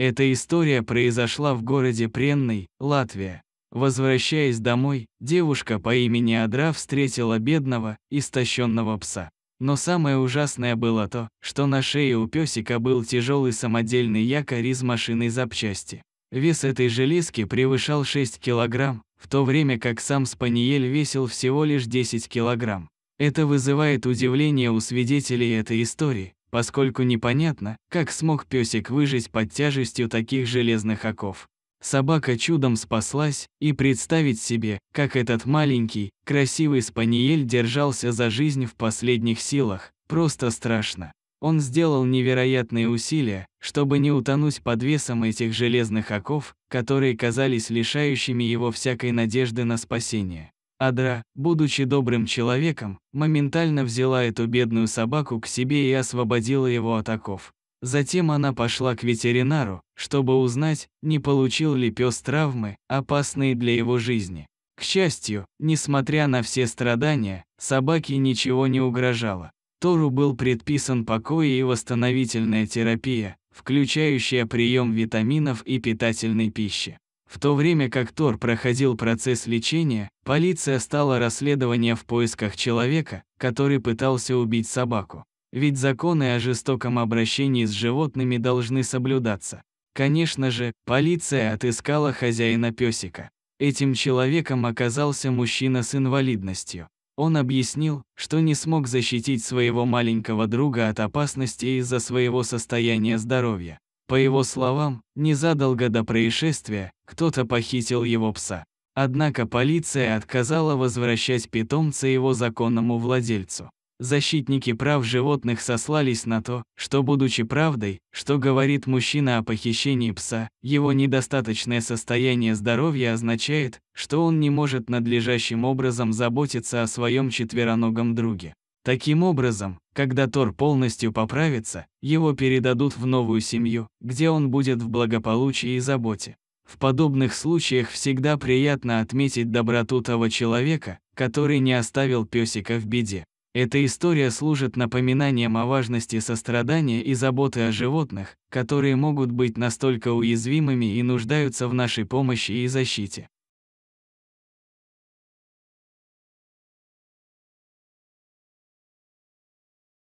Эта история произошла в городе Пренный, Латвия. Возвращаясь домой, девушка по имени Адра встретила бедного, истощенного пса. Но самое ужасное было то, что на шее у песика был тяжелый самодельный якорь из машины запчасти. Вес этой железки превышал 6 килограмм, в то время как сам спаниель весил всего лишь 10 килограмм. Это вызывает удивление у свидетелей этой истории, поскольку непонятно, как смог песик выжить под тяжестью таких железных оков. Собака чудом спаслась, и представить себе, как этот маленький, красивый спаниель держался за жизнь в последних силах, просто страшно. Он сделал невероятные усилия, чтобы не утонуть под весом этих железных оков, которые казались лишающими его всякой надежды на спасение. Адра, будучи добрым человеком, моментально взяла эту бедную собаку к себе и освободила его от оков. Затем она пошла к ветеринару, чтобы узнать, не получил ли пес травмы, опасные для его жизни. К счастью, несмотря на все страдания, собаке ничего не угрожало. Тору был предписан покой и восстановительная терапия, включающая прием витаминов и питательной пищи. В то время как Тор проходил процесс лечения, полиция стала расследование в поисках человека, который пытался убить собаку. Ведь законы о жестоком обращении с животными должны соблюдаться. Конечно же, полиция отыскала хозяина песика. Этим человеком оказался мужчина с инвалидностью. Он объяснил, что не смог защитить своего маленького друга от опасности из-за своего состояния здоровья. По его словам, незадолго до происшествия кто-то похитил его пса. Однако полиция отказала возвращать питомца его законному владельцу. Защитники прав животных сослались на то, что будучи правдой, что говорит мужчина о похищении пса, его недостаточное состояние здоровья означает, что он не может надлежащим образом заботиться о своем четвероногом друге. Таким образом, когда Тор полностью поправится, его передадут в новую семью, где он будет в благополучии и заботе. В подобных случаях всегда приятно отметить доброту того человека, который не оставил песика в беде. Эта история служит напоминанием о важности сострадания и заботы о животных, которые могут быть настолько уязвимыми и нуждаются в нашей помощи и защите.